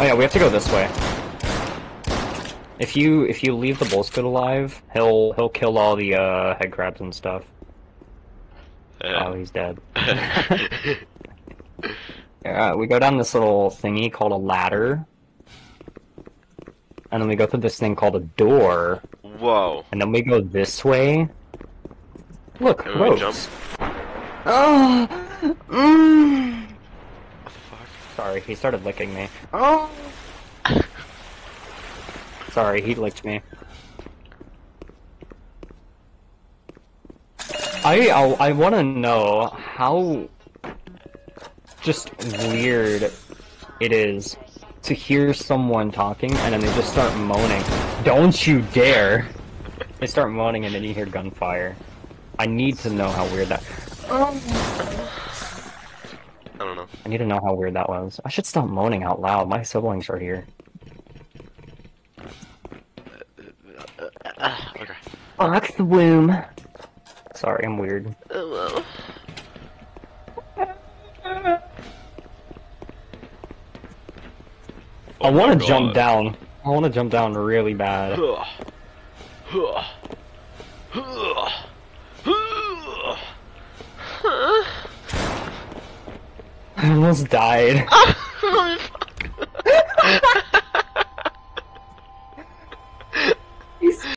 Oh yeah, we have to go this way. If you if you leave the bull squid alive, he'll he'll kill all the uh, head crabs and stuff. Oh, he's dead. yeah, we go down this little thingy called a ladder, and then we go through this thing called a door, Whoa. and then we go this way. Look, ropes. Oh, mm. Fuck. Sorry, he started licking me. Oh. Sorry, he licked me. I I, I want to know how just weird it is to hear someone talking and then they just start moaning. Don't you dare! They start moaning and then you hear gunfire. I need to know how weird that. I don't know. I need to know how weird that was. I should stop moaning out loud. My siblings are here. Ah, okay. Fuck the womb. Sorry, I'm weird. Oh, I want to jump down. I want to jump down really bad. I almost died.